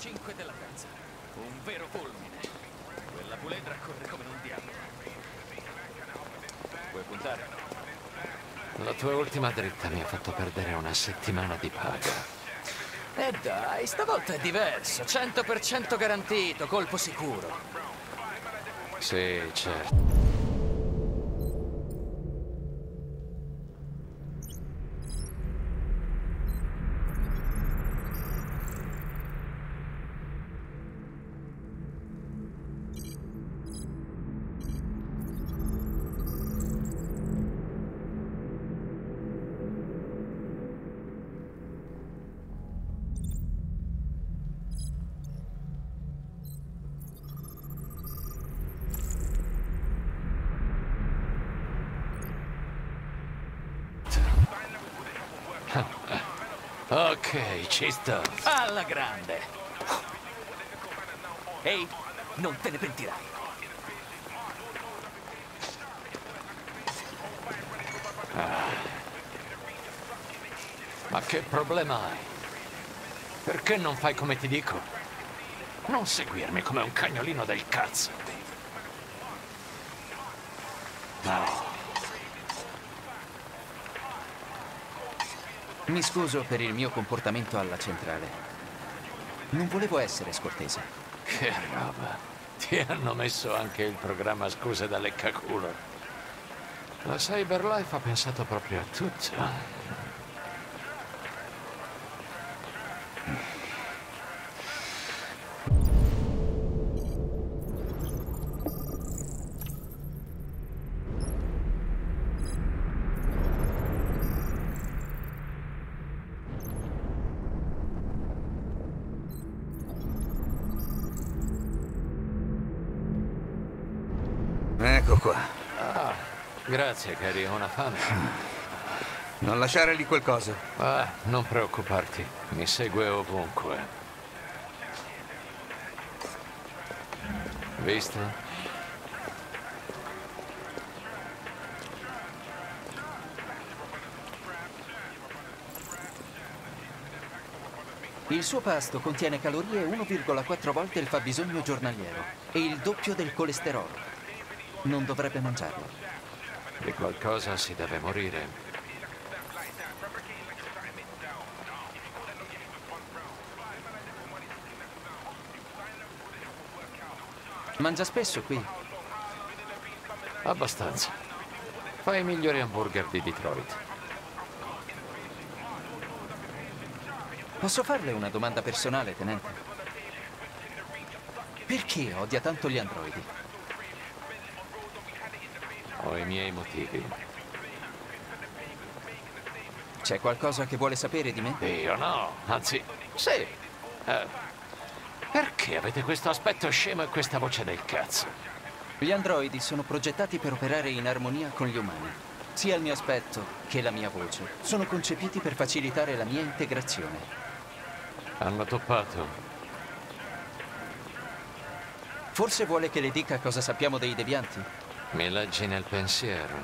5 della terza. Un vero fulmine. Quella puledra corre come un diavolo. Vuoi puntare? La tua ultima dritta mi ha fatto perdere una settimana di paga. Eh dai, stavolta è diverso. 100% garantito, colpo sicuro. Sì, certo. Ci sto. Alla grande. Ehi, non te ne pentirai. Ma che problema hai? Perché non fai come ti dico? Non seguirmi come un cagnolino del cazzo. No. Mi scuso per il mio comportamento alla centrale. Non volevo essere scortese. Che roba. Ti hanno messo anche il programma scuse da leccaculo. La Cyberlife ha pensato proprio a tutto. Non lasciare lì quel coso. Ah, non preoccuparti, mi segue ovunque. Visto? Il suo pasto contiene calorie 1,4 volte il fabbisogno giornaliero e il doppio del colesterolo. Non dovrebbe mangiarlo. Di qualcosa si deve morire. Mangia spesso qui. Abbastanza. Fai i migliori hamburger di Detroit. Posso farle una domanda personale, tenente? Perché odia tanto gli androidi? Ho i miei motivi. C'è qualcosa che vuole sapere di me? Io no, anzi, sì. Eh, perché avete questo aspetto scemo e questa voce del cazzo? Gli androidi sono progettati per operare in armonia con gli umani. Sia il mio aspetto che la mia voce sono concepiti per facilitare la mia integrazione. Hanno toppato. Forse vuole che le dica cosa sappiamo dei devianti? Mi leggi nel pensiero.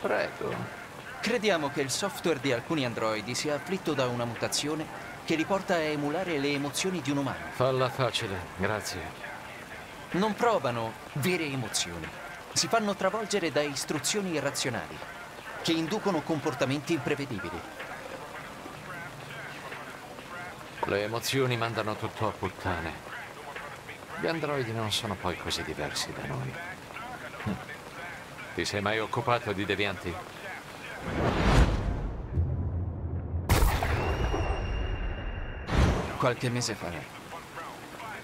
Prego. Crediamo che il software di alcuni androidi sia afflitto da una mutazione che li porta a emulare le emozioni di un umano. Falla facile, grazie. Non provano vere emozioni. Si fanno travolgere da istruzioni irrazionali che inducono comportamenti imprevedibili. Le emozioni mandano tutto a puttane. Gli androidi non sono poi così diversi da noi. Ti sei mai occupato di devianti? Qualche mese fa,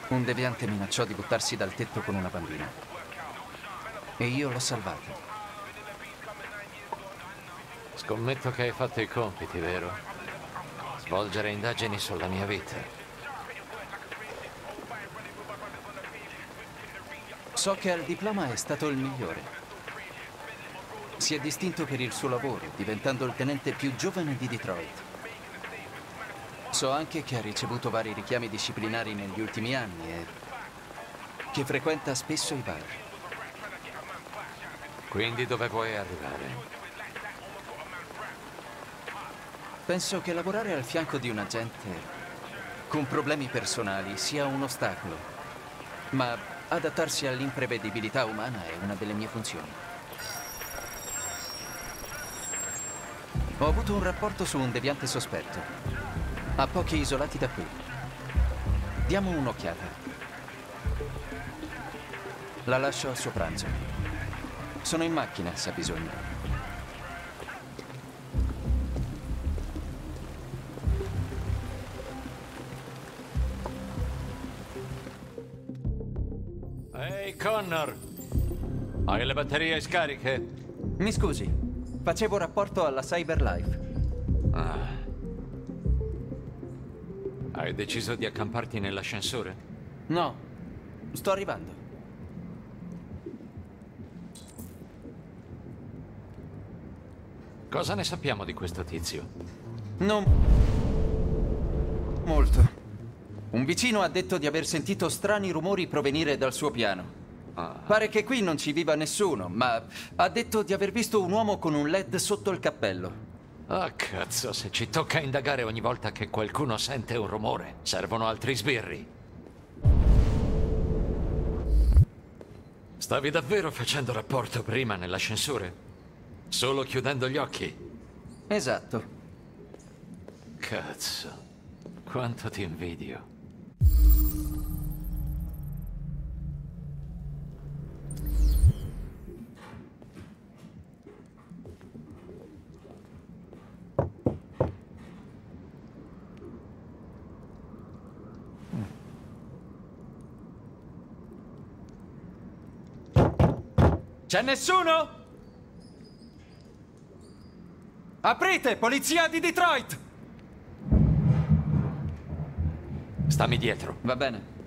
un deviante minacciò di buttarsi dal tetto con una bambina. E io l'ho salvato. Scommetto che hai fatto i compiti, vero? Svolgere indagini sulla mia vita. So che al diploma è stato il migliore. Si è distinto per il suo lavoro, diventando il tenente più giovane di Detroit. So anche che ha ricevuto vari richiami disciplinari negli ultimi anni e che frequenta spesso i bar. Quindi dove vuoi arrivare? Penso che lavorare al fianco di un agente con problemi personali sia un ostacolo, ma adattarsi all'imprevedibilità umana è una delle mie funzioni. Ho avuto un rapporto su un deviante sospetto, a pochi isolati da qui. Diamo un'occhiata. La lascio al suo pranzo. Sono in macchina se ha bisogno. Ehi, Connor! Hai le batterie scariche? Mi scusi, facevo rapporto alla Cyberlife. Deciso di accamparti nell'ascensore? No, sto arrivando. Cosa ne sappiamo di questo tizio? Non molto. Un vicino ha detto di aver sentito strani rumori provenire dal suo piano. Ah. Pare che qui non ci viva nessuno, ma ha detto di aver visto un uomo con un LED sotto il cappello. Ah, cazzo, se ci tocca indagare ogni volta che qualcuno sente un rumore, servono altri sbirri. Stavi davvero facendo rapporto prima nell'ascensore? Solo chiudendo gli occhi? Esatto. Cazzo, quanto ti invidio. C'è nessuno? Aprite, polizia di Detroit! Stammi dietro. Va bene.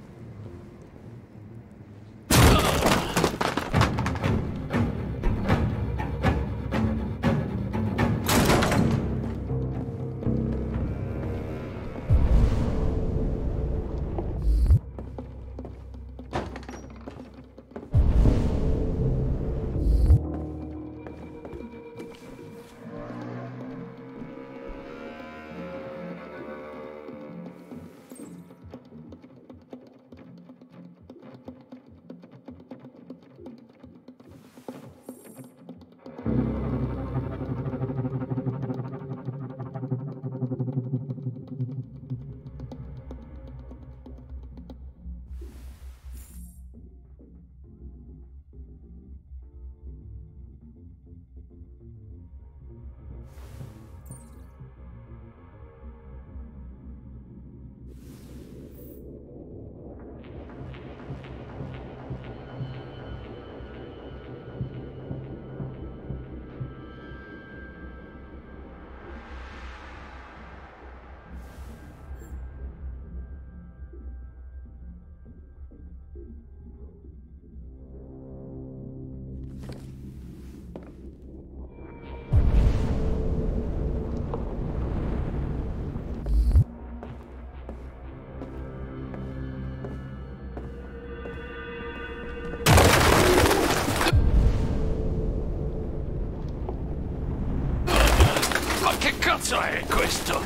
È questo?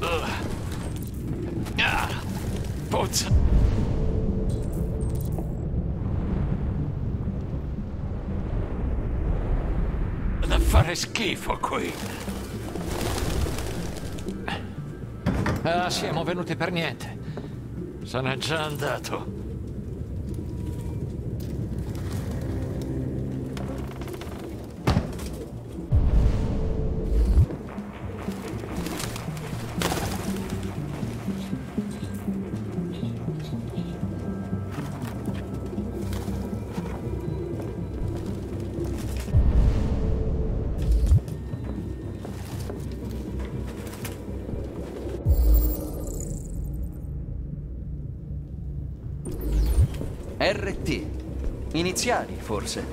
Ugh. Ah, puzza. Da fare schifo qui. Ah, siamo venuti per niente. Se n'è già andato. Iniziali, forse.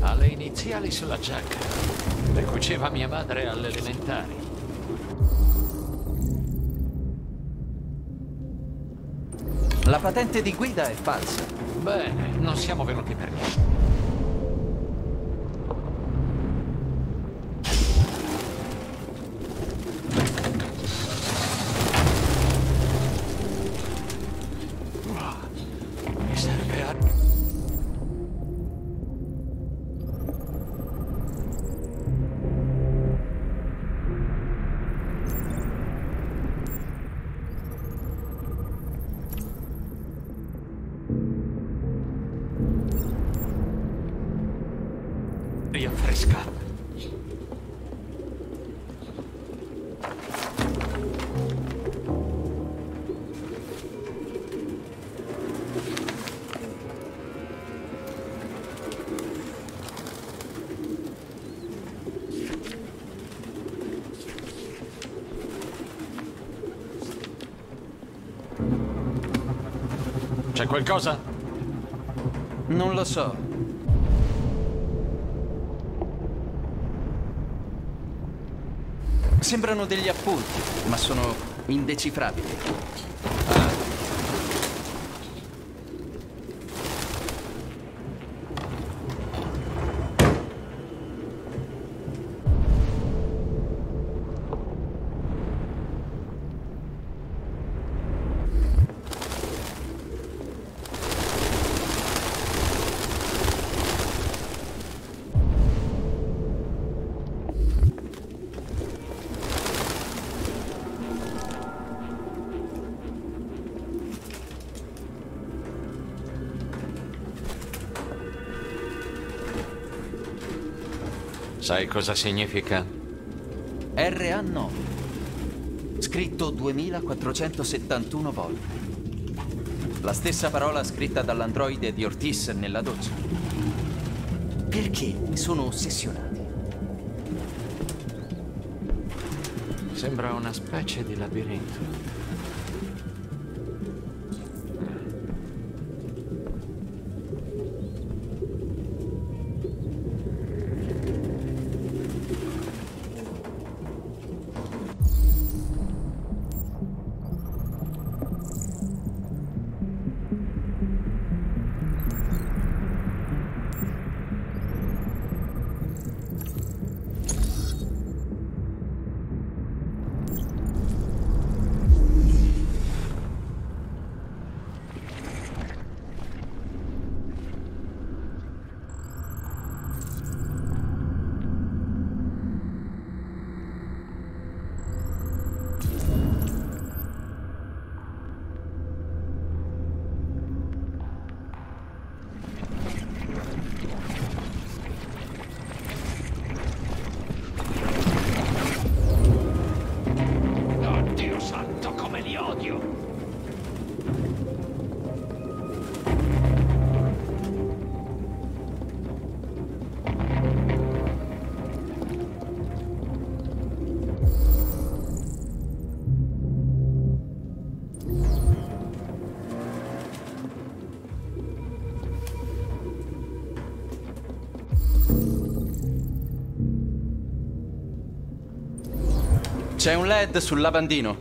Ha le iniziali sulla giacca. Le cuceva mia madre alle elementari. La patente di guida è falsa. Bene, non siamo venuti per niente. Rinfresca. C'è qualcosa? Non lo so. Sembrano degli appunti, ma sono indecifrabili. Cosa significa? RA9. Scritto 2471 volte. La stessa parola scritta dall'androide di Ortiz nella doccia. Perché sono ossessionati? Sembra una specie di labirinto. C'è un LED sul lavandino.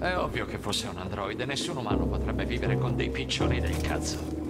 È ovvio che fosse un androide, nessun umano potrebbe vivere con dei piccioni del cazzo.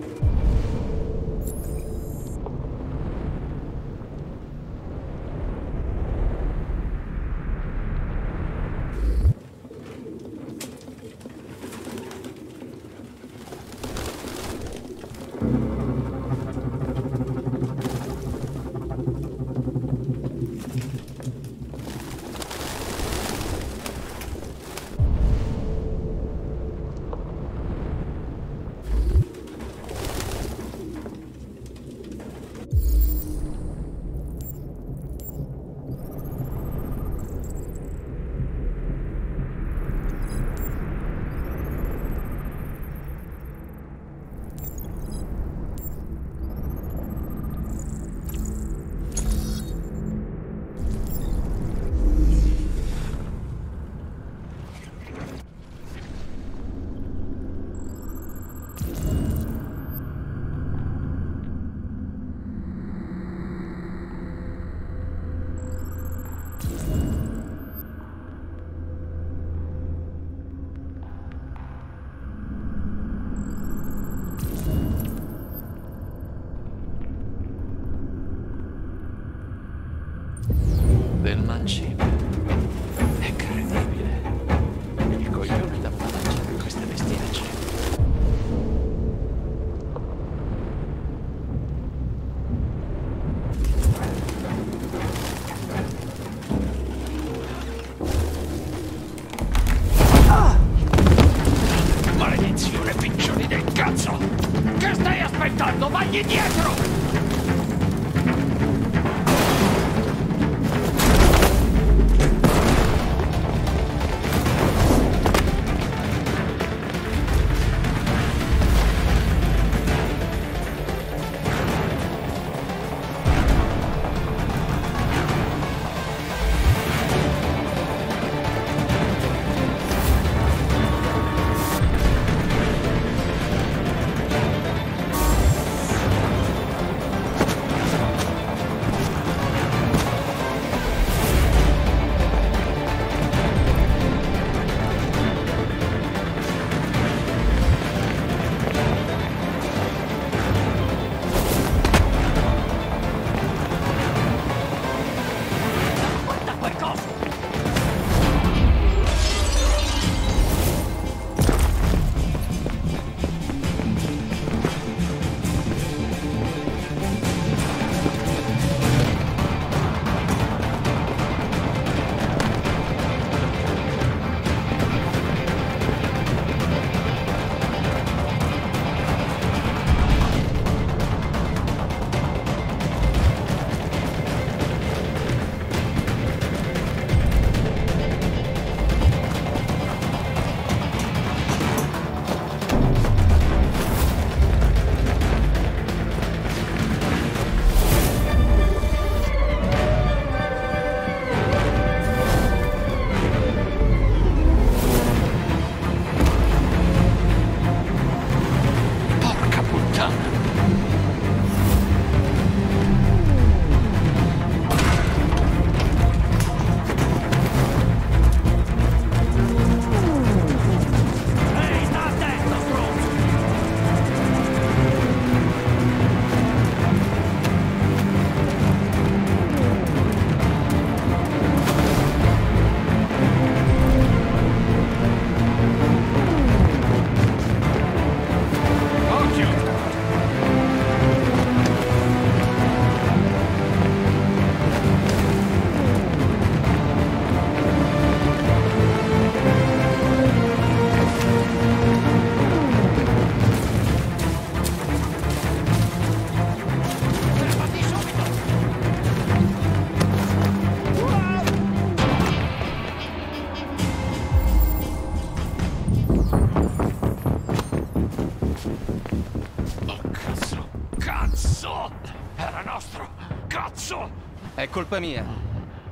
Colpa mia.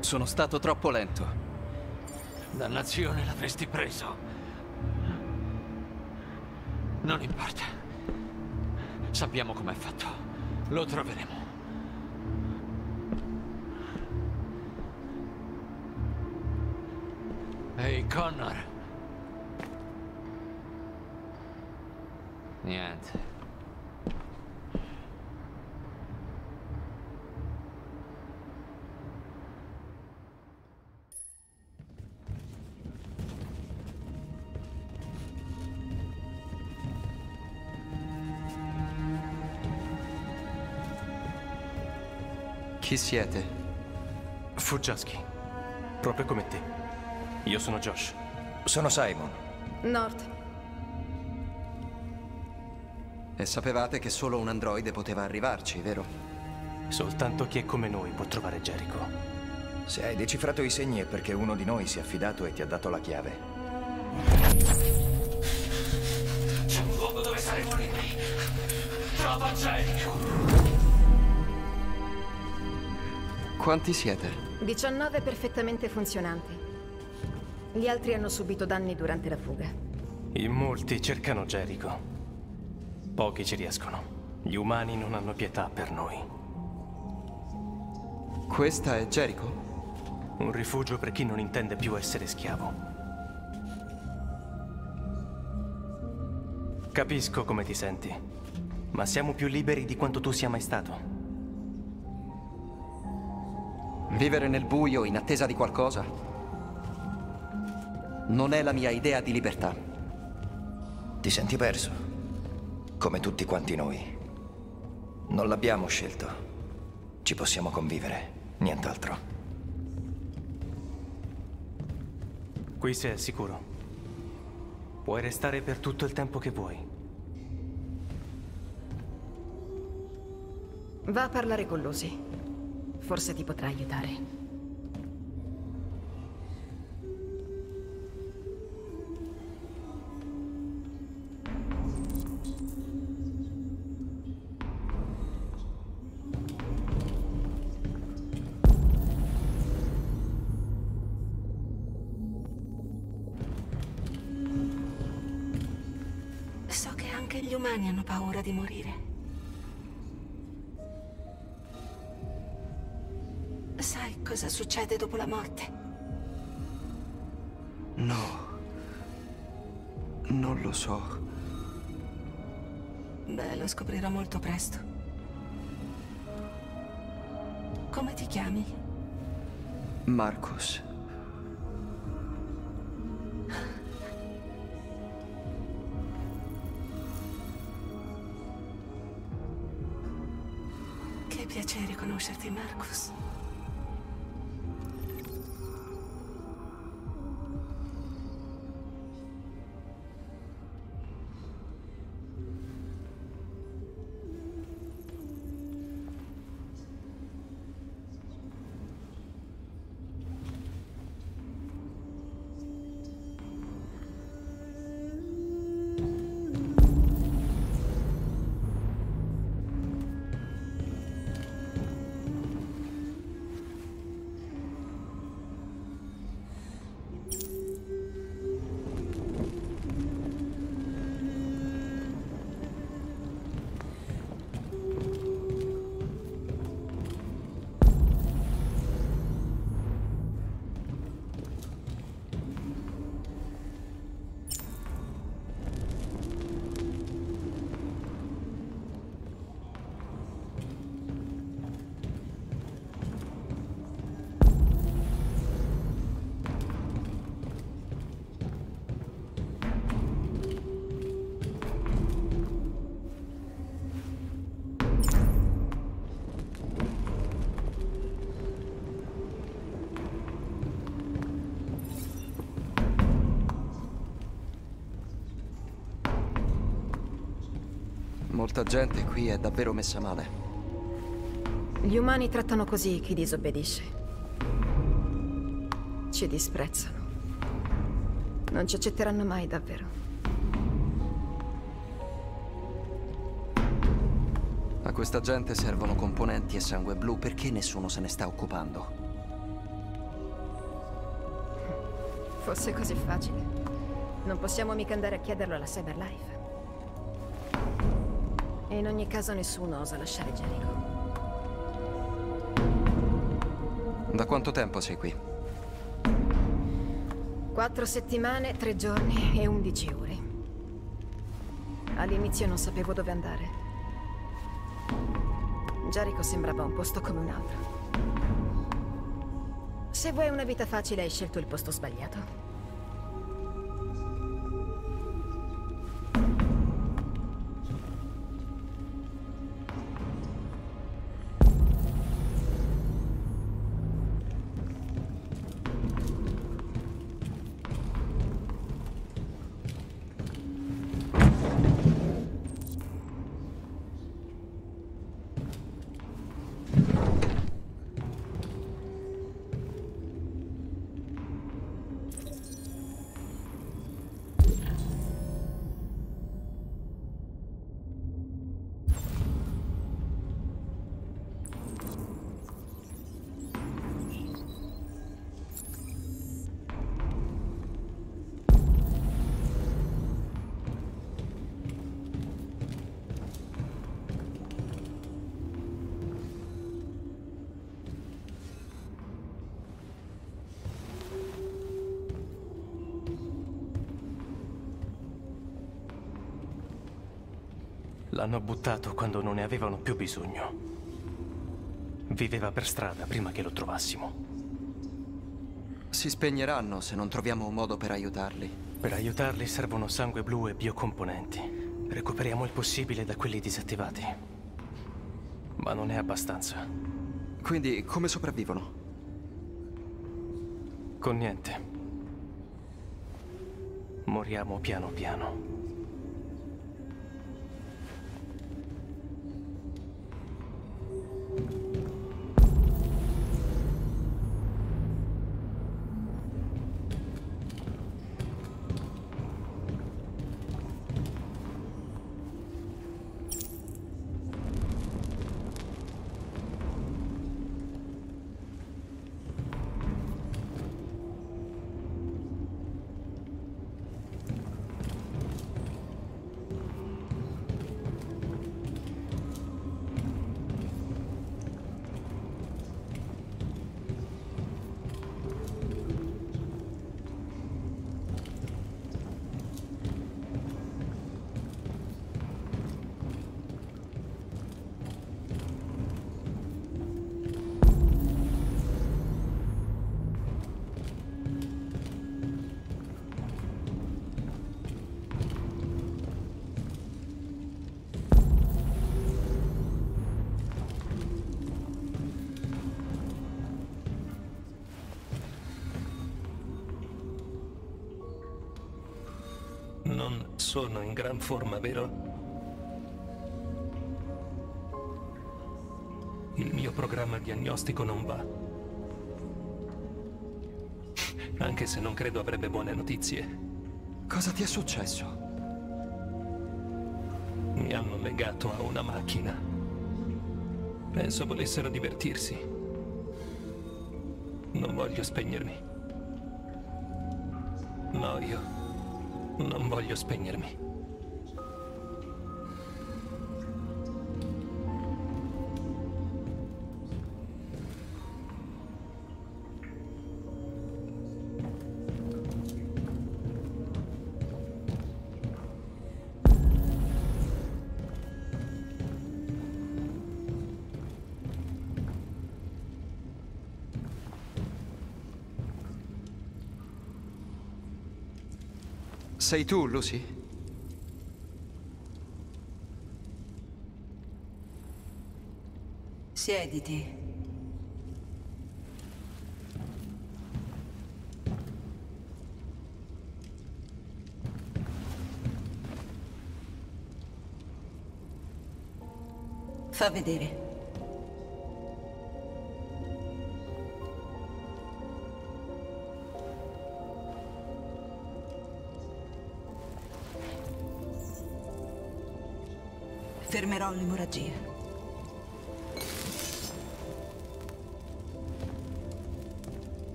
Sono stato troppo lento. Dannazione, l'avresti preso. Non importa. Sappiamo com'è fatto. Lo troveremo. Siete? Fuggiaschi. Proprio come te. Io sono Josh. Sono Simon. Nord, E sapevate che solo un androide poteva arrivarci, vero? Soltanto chi è come noi può trovare Jericho. Se hai decifrato i segni è perché uno di noi si è affidato e ti ha dato la chiave. C'è un luogo dove saremo liberi! Trova Jericho! Quanti siete? 19 perfettamente funzionanti. Gli altri hanno subito danni durante la fuga. In molti cercano Jericho. Pochi ci riescono. Gli umani non hanno pietà per noi. Questa è Jericho? Un rifugio per chi non intende più essere schiavo. Capisco come ti senti, ma siamo più liberi di quanto tu sia mai stato. Vivere nel buio in attesa di qualcosa? Non è la mia idea di libertà. Ti senti perso? Come tutti quanti noi. Non l'abbiamo scelto. Ci possiamo convivere, nient'altro. Qui sei al sicuro. Puoi restare per tutto il tempo che vuoi. Va a parlare con Lucy. Forse ti potrà aiutare. So che anche gli umani hanno paura di morire. Cosa succede dopo la morte? No. Non lo so. Beh, lo scoprirò molto presto. Come ti chiami? Marcus. Che piacere conoscerti, Marcus. Molta gente qui è davvero messa male. Gli umani trattano così chi disobbedisce. Ci disprezzano. Non ci accetteranno mai davvero. A questa gente servono componenti e sangue blu, perché nessuno se ne sta occupando? Fosse così facile. Non possiamo mica andare a chiederlo alla Cyberlife. E in ogni caso nessuno osa lasciare Jericho. Da quanto tempo sei qui? Quattro settimane, tre giorni e undici ore. All'inizio non sapevo dove andare. Jericho sembrava un posto come un altro. Se vuoi una vita facile hai scelto il posto sbagliato. L'hanno buttato quando non ne avevano più bisogno. Viveva per strada prima che lo trovassimo. Si spegneranno se non troviamo un modo per aiutarli. Per aiutarli servono sangue blu e biocomponenti. Recuperiamo il possibile da quelli disattivati. Ma non è abbastanza. Quindi come sopravvivono? Con niente. Moriamo piano piano. Non sono in gran forma, vero? Il mio programma diagnostico non va. Anche se non credo avrebbe buone notizie. Cosa ti è successo? Mi hanno legato a una macchina. Penso volessero divertirsi. Non voglio spegnermi. No, io non voglio spegnermi. Sei tu, Lucy? Siediti. Fa vedere. L'emorragia.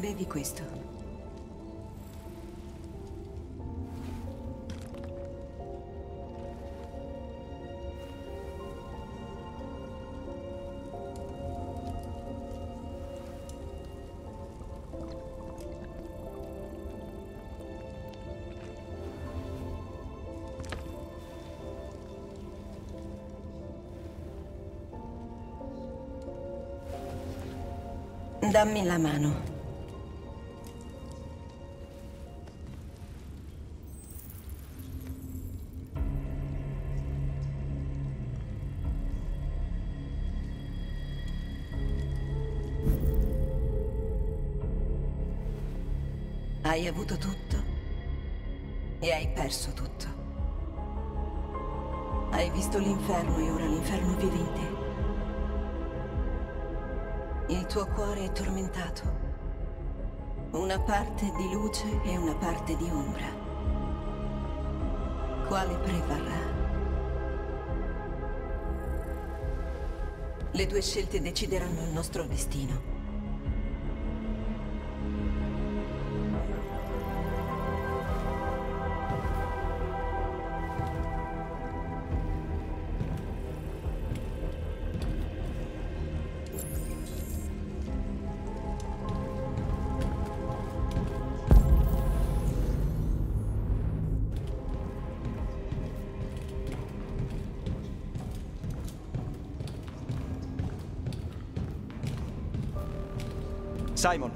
Bevi questo. Dammi la mano. Hai avuto tutto e hai perso tutto. Hai visto l'inferno e ora l'inferno vive in te. Tuo cuore è tormentato. Una parte di luce e una parte di ombra. Quale prevarrà? Le due scelte decideranno il nostro destino. Simon.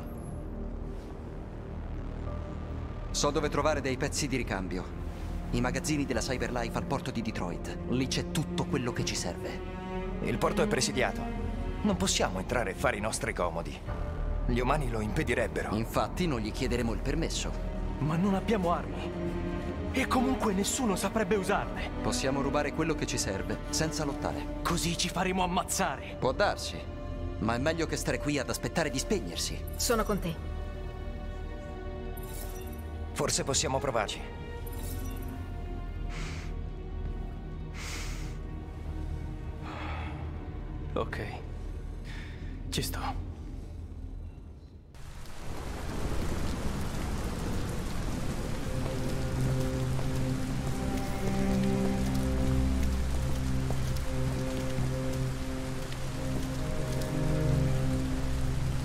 So dove trovare dei pezzi di ricambio. I magazzini della Cyberlife al porto di Detroit. Lì c'è tutto quello che ci serve. Il porto è presidiato. Non possiamo entrare e fare i nostri comodi. Gli umani lo impedirebbero. Infatti non gli chiederemo il permesso. Ma non abbiamo armi. E comunque nessuno saprebbe usarle. Possiamo rubare quello che ci serve, senza lottare. Così ci faremo ammazzare. Può darsi. Ma è meglio che stare qui ad aspettare di spegnersi. Sono con te. Forse possiamo provarci.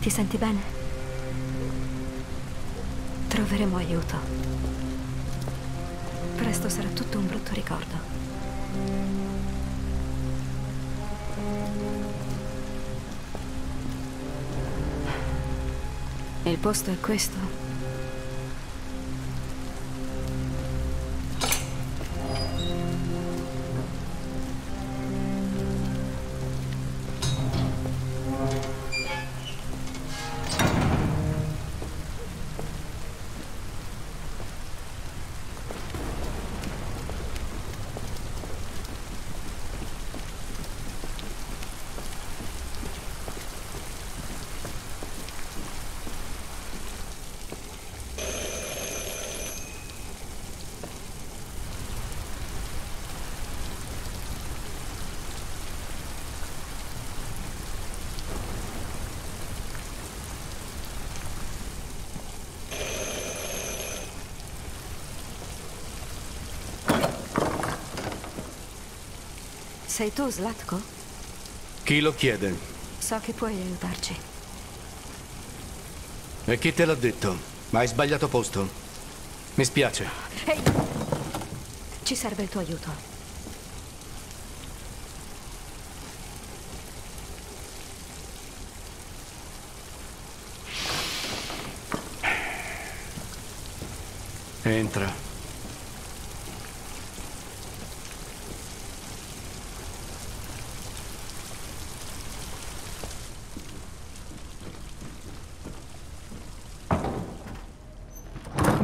Ti senti bene? Troveremo aiuto. Presto sarà tutto un brutto ricordo. Il posto è questo. Sei tu, Slatko? Chi lo chiede? So che puoi aiutarci. E chi te l'ha detto? Hai sbagliato posto. Mi spiace. Ehi! Ci serve il tuo aiuto. Entra.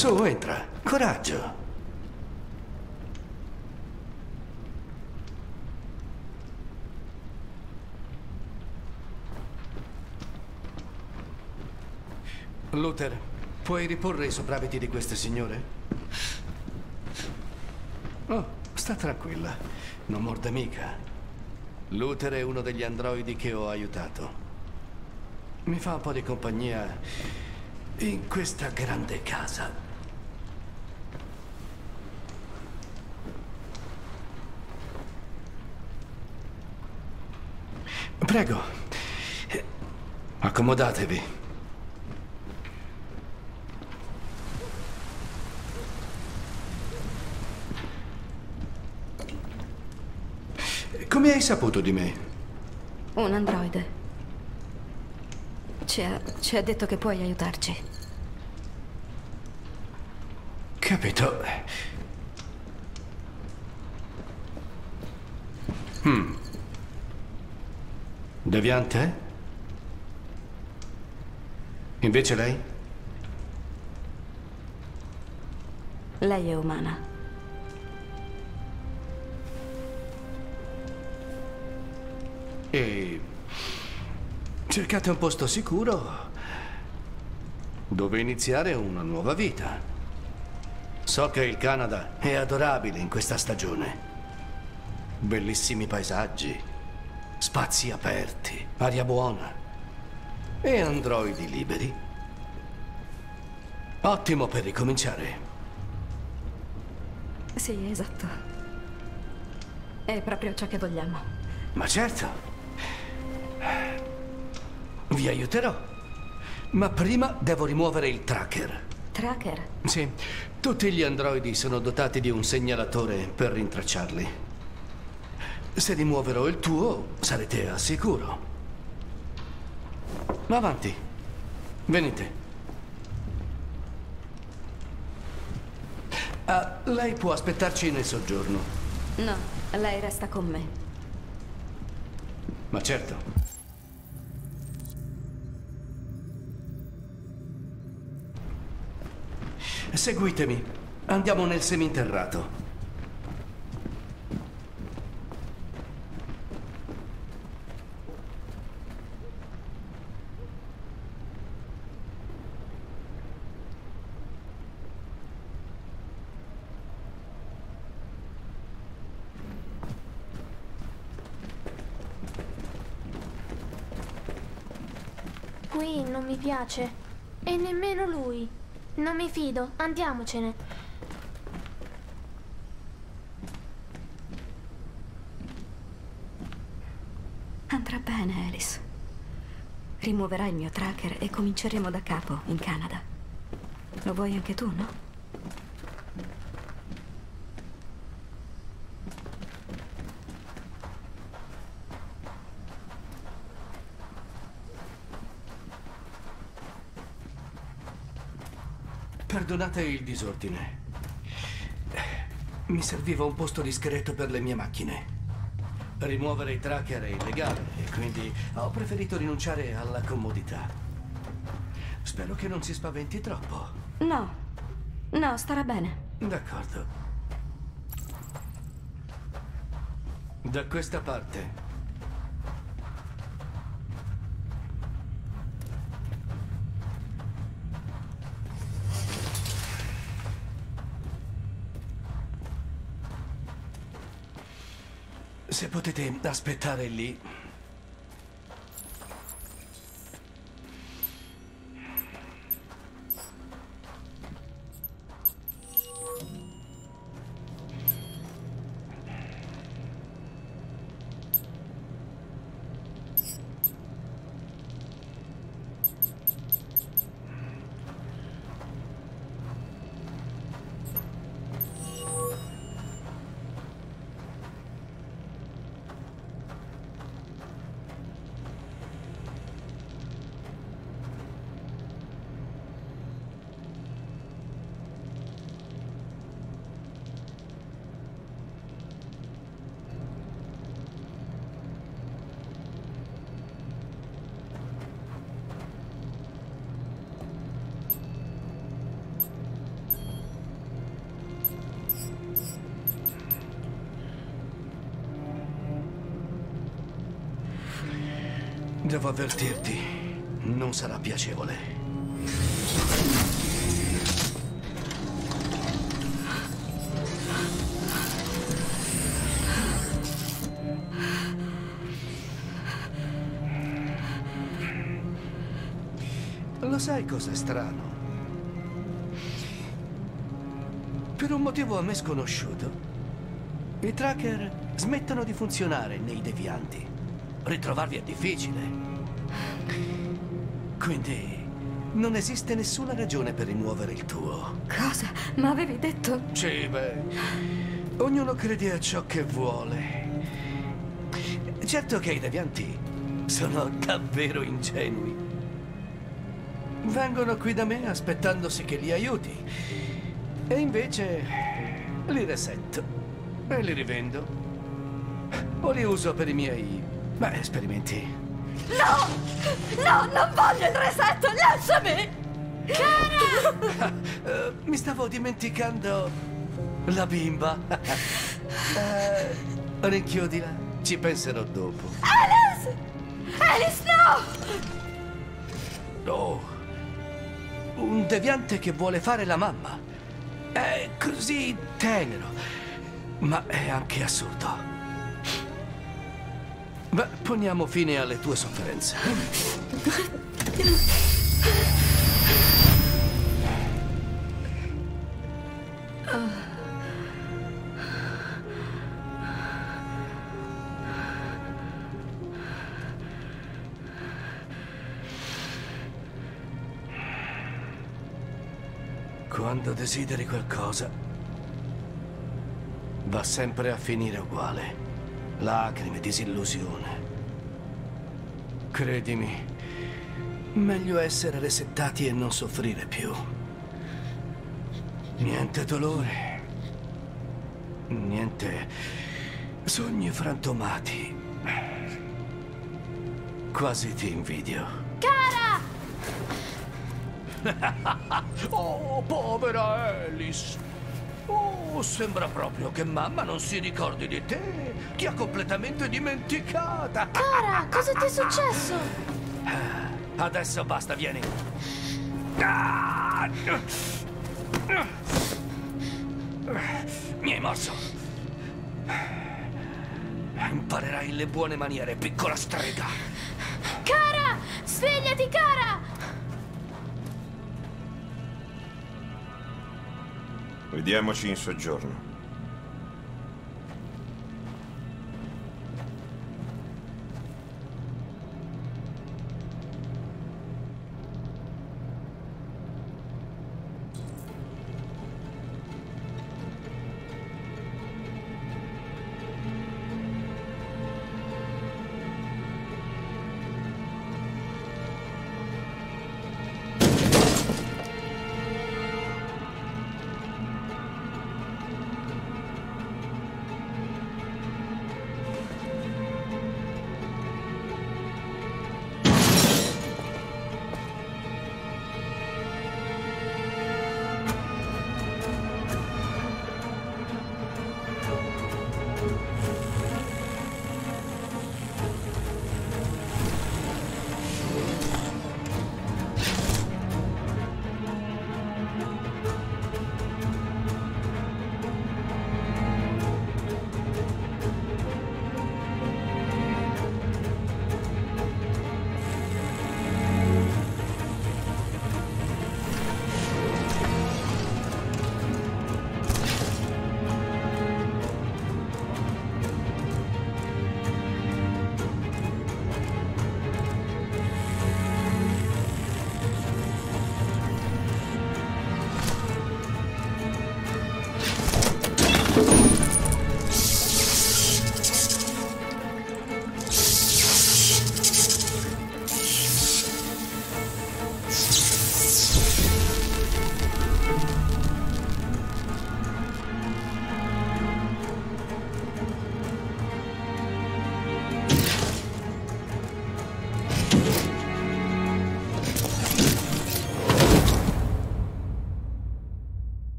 Su, entra. Coraggio. Luther, puoi riporre i sopravviti di queste signore? Oh, sta tranquilla. Non morde mica. Luther è uno degli androidi che ho aiutato. Mi fa un po' di compagnia in questa grande casa. Prego. Accomodatevi. Come hai saputo di me? Un androide. Ci ha, ci ha detto che puoi aiutarci. Capito. Hmm. Deviante? Invece lei? Lei è umana. E cercate un posto sicuro dove iniziare una nuova vita. So che il Canada è adorabile in questa stagione. Bellissimi paesaggi, spazi aperti, aria buona e androidi liberi. Ottimo per ricominciare. Sì, esatto. È proprio ciò che vogliamo. Ma certo. Vi aiuterò. Ma prima devo rimuovere il tracker. Tracker? Sì, tutti gli androidi sono dotati di un segnalatore per rintracciarli. Se rimuoverò il tuo, sarete al sicuro. Avanti. Venite. Ah, lei può aspettarci nel soggiorno. No, lei resta con me. Ma certo. Seguitemi. Andiamo nel seminterrato. Qui non mi piace. E nemmeno lui. Non mi fido, andiamocene. Andrà bene, Alice. Rimuoverai il mio tracker e cominceremo da capo, in Canada. Lo vuoi anche tu, no? Perdonate il disordine. Mi serviva un posto discreto per le mie macchine. Rimuovere i tracker è illegale e quindi ho preferito rinunciare alla comodità. Spero che non si spaventi troppo. No. No, starà bene. D'accordo. Da questa parte. Potete aspettare lì. Avvertirti, non sarà piacevole. Lo sai cos'è strano? Per un motivo a me sconosciuto, i tracker smettono di funzionare nei devianti. Ritrovarli è difficile. Quindi non esiste nessuna ragione per rimuovere il tuo. Cosa? Ma avevi detto... Sì, beh. Ognuno crede a ciò che vuole. Certo che i devianti sono davvero ingenui. Vengono qui da me aspettandosi che li aiuti. E invece li resetto e li rivendo. O li uso per i miei, beh, esperimenti. No! No, non voglio il resetto, lasciami! Cara! Mi stavo dimenticando la bimba. Eh, rinchiudila, ci penserò dopo. Alice! Alice, no! Oh, un deviante che vuole fare la mamma. È così tenero, ma è anche assurdo. Beh, poniamo fine alle tue sofferenze. Quando desideri qualcosa, va sempre a finire uguale. Lacrime, disillusione. Credimi, meglio essere resettati e non soffrire più. Niente dolore. Niente sogni frantumati. Quasi ti invidio. Cara! oh, povera Alice. Oh, sembra proprio che mamma non si ricordi di te. Ti ha completamente dimenticata. Cara, cosa ti è successo? Adesso basta, vieni. Ah! Mi hai morso. Imparerai le buone maniere, piccola strega. Cara! Svegliati, cara! Vediamoci in soggiorno.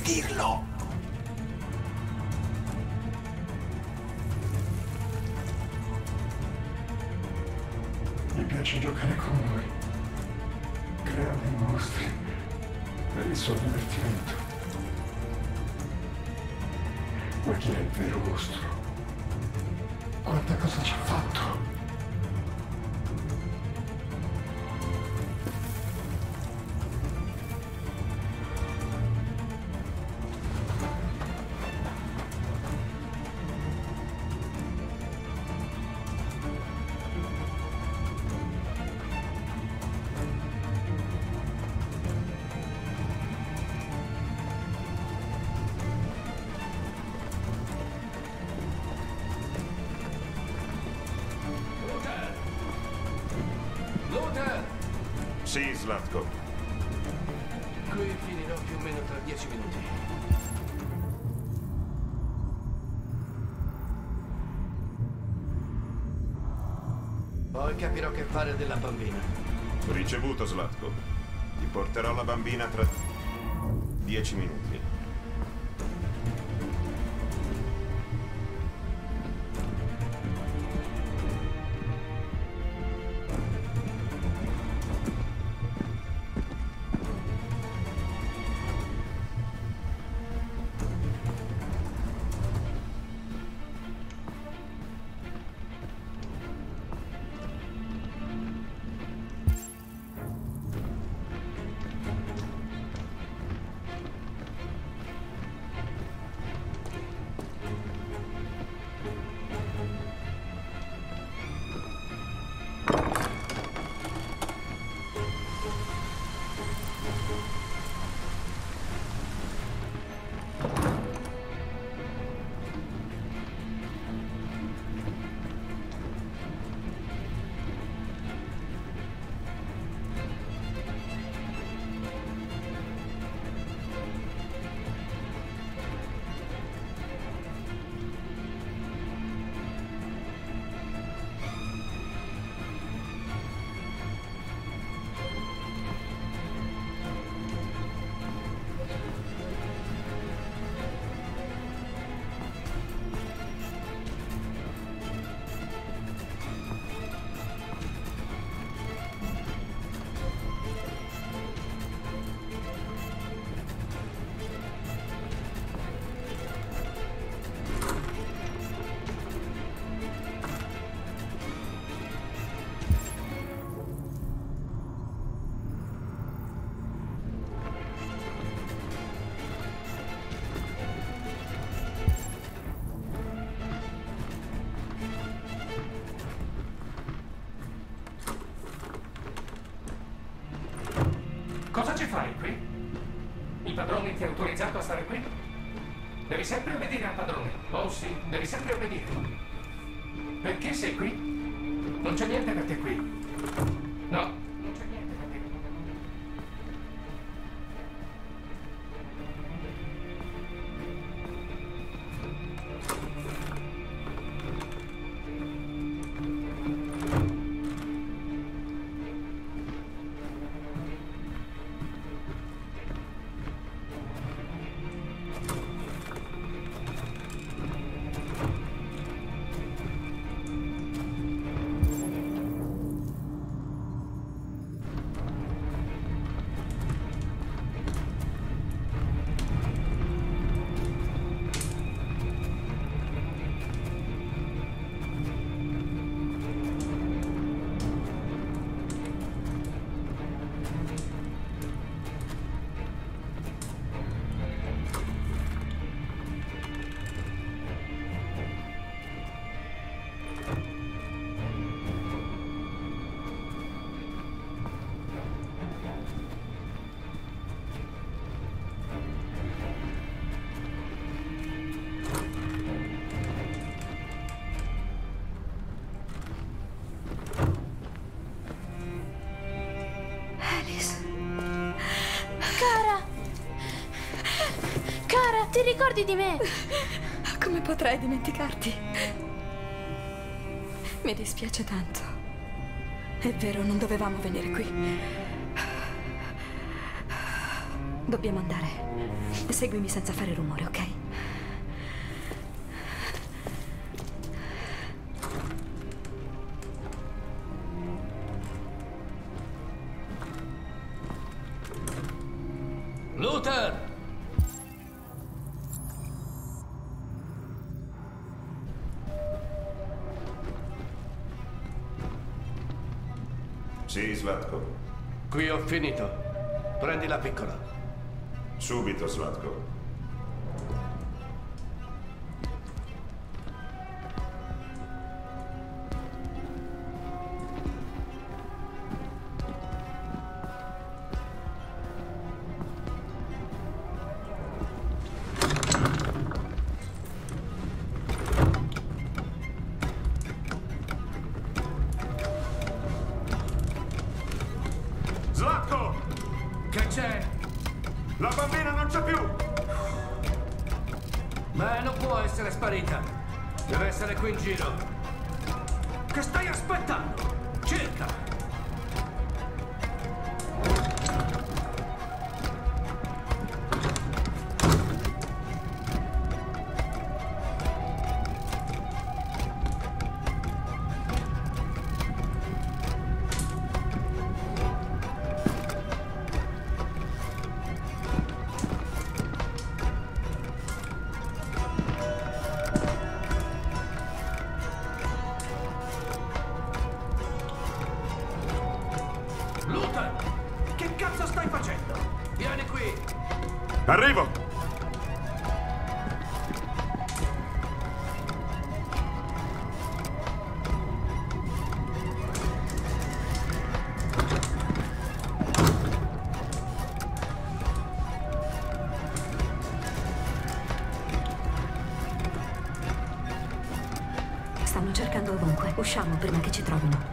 impedirlo. Mi piace giocare con voi. Creare dei mostri per il suo divertimento. Ma chi è il vero mostro? Slatko. Qui finirò più o meno tra dieci minuti. Poi capirò che fare della bambina. Ricevuto, Slatko. Ti porterò la bambina tra dieci minuti. Cosa ci fai qui? Il padrone ti ha autorizzato a stare qui? Devi sempre obbedire al padrone. Oh sì, devi sempre obbedire. Perché sei qui? Non c'è niente per te qui. No, ricordi di me? Come potrei dimenticarti? Mi dispiace tanto. È vero, non dovevamo venire qui. Dobbiamo andare. Seguimi senza fare rumore, ok? Finito. Prendi la piccola. Subito, Slatko. Luther! Che cazzo stai facendo? Vieni qui! Arrivo! Stanno cercando ovunque. Usciamo prima che ci trovino.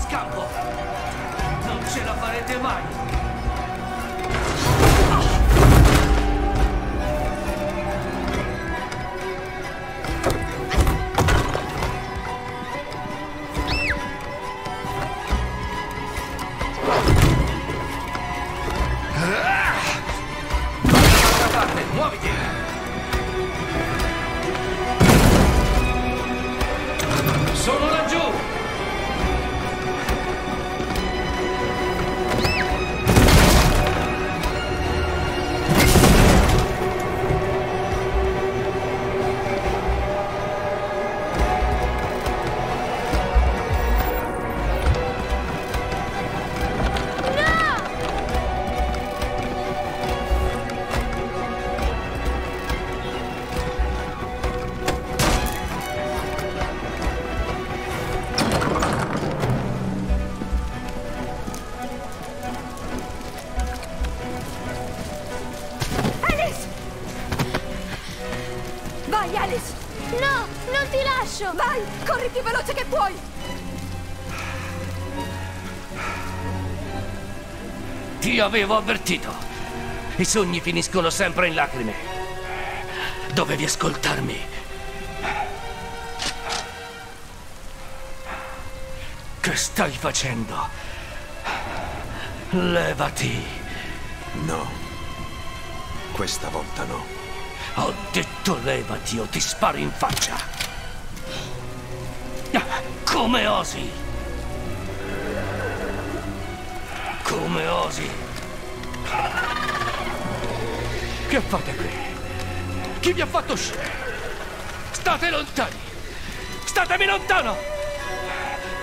Scampo! Non ce la farete mai! Avevo avvertito. I sogni finiscono sempre in lacrime. Dovevi ascoltarmi. Che stai facendo? Levati. No. Questa volta no. Ho detto levati o ti sparo in faccia. Come osi? Come osi? Che fate qui? Chi vi ha fatto uscire? State lontani! Statemi lontano!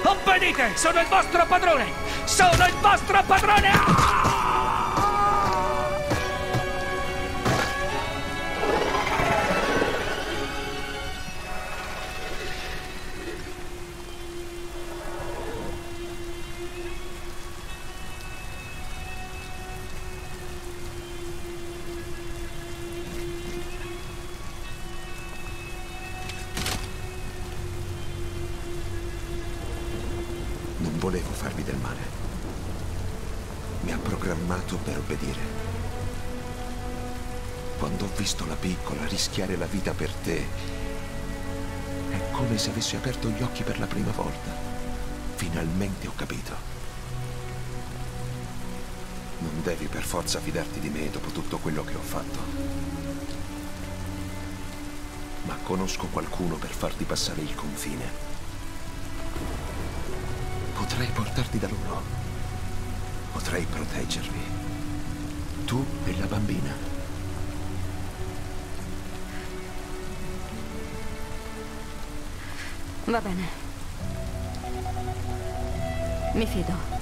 Obbedite! Sono il vostro padrone! Sono il vostro padrone! Ah! Rischiare la vita per te, è come se avessi aperto gli occhi per la prima volta. Finalmente ho capito. Non devi per forza fidarti di me dopo tutto quello che ho fatto. Ma conosco qualcuno per farti passare il confine. Potrei portarti da loro. Potrei proteggervi. Tu e la bambina. Va bene. Mi fido.